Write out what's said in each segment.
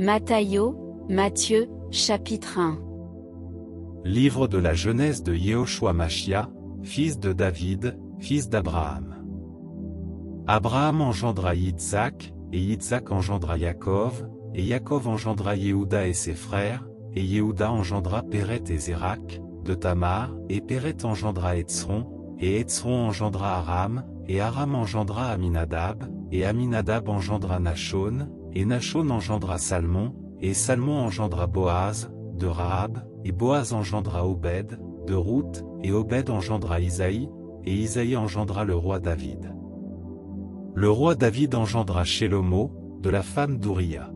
Matthieu, chapitre 1. Livre de la jeunesse de Yehoshua Machia, fils de David, fils d'Abraham. Abraham engendra Yitzhak, et Yitzhak engendra Yaakov, et Yaakov engendra Yehuda et ses frères, et Yehuda engendra Péret et Zérak, de Tamar, et Péret engendra Etzron, et Etzron engendra Aram, et Aram engendra Aminadab, et Aminadab engendra Nachon, et Nachon engendra Salmon, et Salmon engendra Boaz, de Rahab, et Boaz engendra Obed, de Ruth, et Obed engendra Isaïe, et Isaïe engendra le roi David. Le roi David engendra Shelomo, de la femme d'Ouria.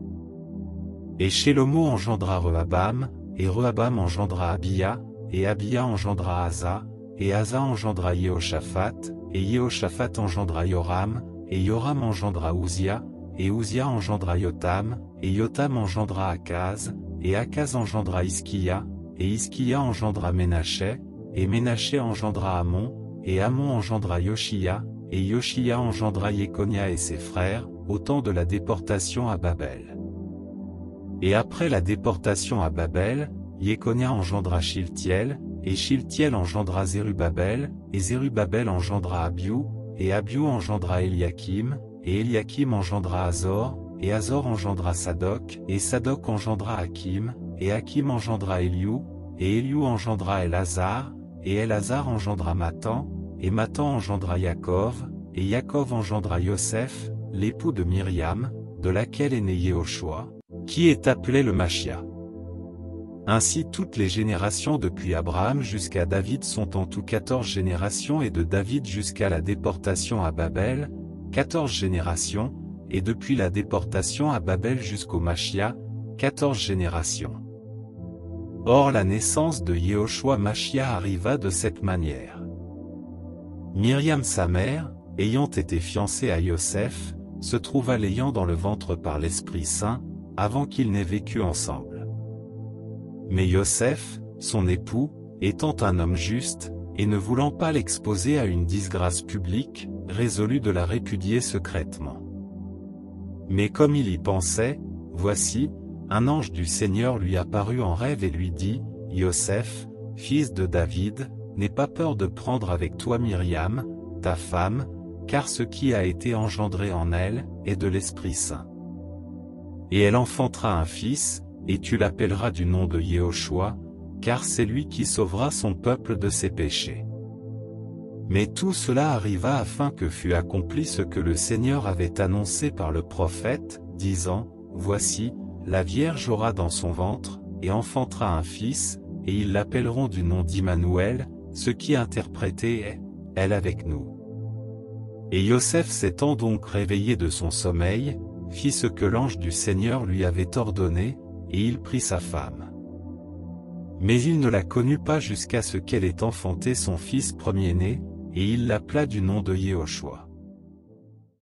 Et Shelomo engendra Rehabam, et Rehabam engendra Abia, et Abia engendra Asa, et Asa engendra Yehoshaphat, et Yehoshaphat engendra Yoram, et Yoram engendra Uzia, et Uzia engendra Yotam, et Yotam engendra Akaz, et Akaz engendra Iskia, et Iskia engendra Ménaché, et Ménaché engendra Amon, et Amon engendra Yoshia, et Yoshia engendra Yekonia et ses frères, au temps de la déportation à Babel. Et après la déportation à Babel, Yekonia engendra Shiltiel, et Shiltiel engendra Zérubabel, et Zérubabel engendra Abiou, et Abiou engendra Eliakim, et Eliakim engendra Azor, et Azor engendra Sadok, et Sadok engendra Hakim, et Hakim engendra Eliou, et Eliou engendra Elazar, et Elazar engendra Matan, et Matan engendra Yaakov, et Yaakov engendra Yosef, l'époux de Myriam, de laquelle est né Yehoshua, qui est appelé le Machia. Ainsi toutes les générations depuis Abraham jusqu'à David sont en tout 14 générations et de David jusqu'à la déportation à Babel, 14 générations, et depuis la déportation à Babel jusqu'au Machia, 14 générations. Or la naissance de Yehoshua Machia arriva de cette manière. Myriam sa mère, ayant été fiancée à Yosef, se trouva l'ayant dans le ventre par l'Esprit Saint, avant qu'ils n'aient vécu ensemble. Mais Yosef, son époux, étant un homme juste, et ne voulant pas l'exposer à une disgrâce publique, résolut de la répudier secrètement. Mais comme il y pensait, voici, un ange du Seigneur lui apparut en rêve et lui dit, Yosef, fils de David, n'aie pas peur de prendre avec toi Myriam, ta femme, car ce qui a été engendré en elle, est de l'Esprit Saint. Et elle enfantera un fils, et tu l'appelleras du nom de Yehoshua, car c'est lui qui sauvera son peuple de ses péchés. Mais tout cela arriva afin que fût accompli ce que le Seigneur avait annoncé par le prophète, disant, Voici, la Vierge aura dans son ventre, et enfantera un fils, et ils l'appelleront du nom d'Immanuel, ce qui interprété est, Elle avec nous. Et Yosef s'étant donc réveillé de son sommeil, fit ce que l'ange du Seigneur lui avait ordonné, et il prit sa femme. Mais il ne la connut pas jusqu'à ce qu'elle ait enfanté son fils premier-né, et il l'appela du nom de Yehoshua.